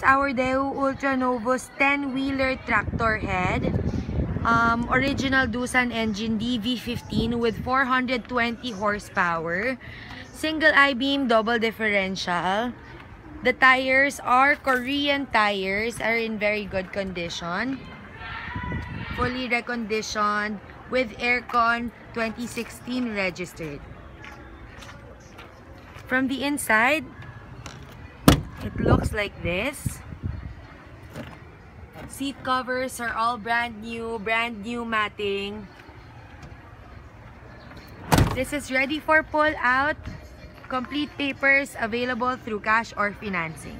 is our Ultra Novus 10-wheeler tractor head. Um, original Doosan engine DV15 with 420 horsepower. Single I-beam, double differential. The tires are Korean tires, are in very good condition. Fully reconditioned with aircon 2016 registered. From the inside, it looks like this. Seat covers are all brand new, brand new matting. This is ready for pull out. Complete papers available through cash or financing.